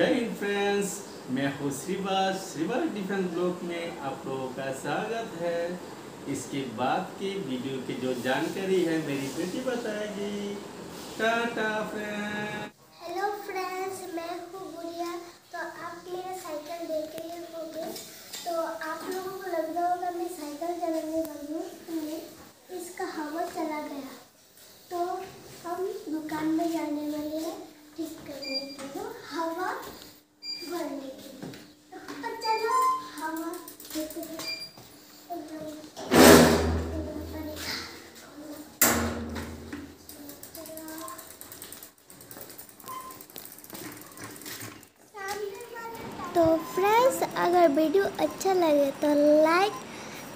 जय हिंद फ्रेंड्स, मैं हूँ श्रीवास श्रीवास डिफेंस ब्लॉक में आप लोगों का स्वागत है। इसके बाद की वीडियो की जो जानकारी है, मेरी बेटी बताएगी। टाटा फ्रेंड हेलो फ्रेंड्स मैं हूँ गुड़िया तो आप मेरा साइकिल देख रहे होंगे तो आप लोगों को लग रहा होगा मैं साइकिल चलाने वाली हूँ नहीं इसका हवा चला गया तो हम दुकान में जाने वाले हैं ठीक करने के लिए हवा भरने के लिए तो चलो हवा देते हैं तो फ्रेंड्स अगर वीडियो अच्छा लगे तो लाइक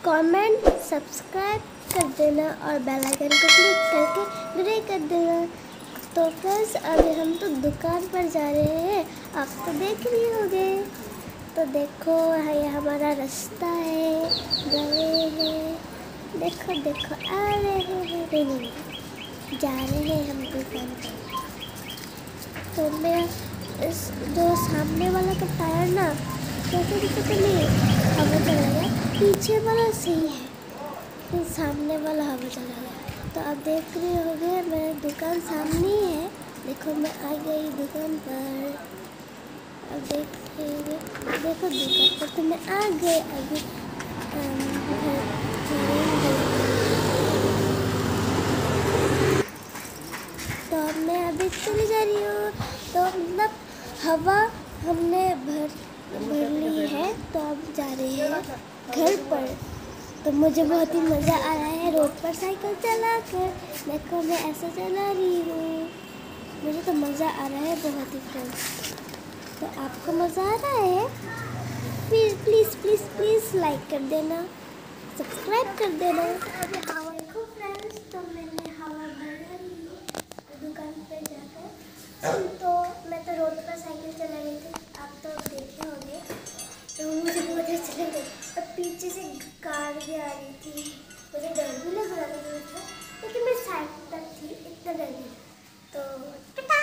कमेंट सब्सक्राइब कर देना और बेल आइकन को क्लिक करके ग्रे कर देना। तो फ्रेंड्स अभी हम तो दुकान पर जा रहे हैं। आप तो देख रहे होंगे। तो देखो ये हमारा रास्ता है। गए हैं। देखो देखो, आ रहे हैं। नहीं, जा रहे हैं हम दुकान पर। तो मैं इस जो सामने वाला का टायर ना कैसे दिक्कत नहीं, हवा चला गया। पीछे वाला सही है। फिर सामने वाला हवा चला गया। तो आप देख रहे होंगे, मेरा दुकान सामने ही है। देखो, मैं आ गई दुकान पर। अब देख रहे होंगे, देखो दुकान पर तो मैं आ गई। अभी। तो अब मैं अभी चली जा रही हूँ। हवा हमने भर भर ली है तो अब जा रहे हैं घर पर। तो मुझे बहुत ही मज़ा आ रहा है रोड पर साइकिल चला कर देखो, मैं ऐसे चला रही हूँ। मुझे तो मज़ा आ रहा है बहुत ही फ्रेंड्स तो आपको मज़ा आ रहा है? फिर प्लीज़ प्लीज़ प्लीज़ लाइक कर देना। सब्सक्राइब कर देना। आंधी आ रही थी। मुझे डर भी लग रहा था, लेकिन मैं साइड पर थी, इतना डर तो पता